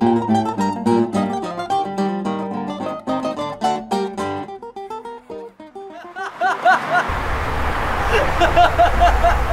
ハハハハ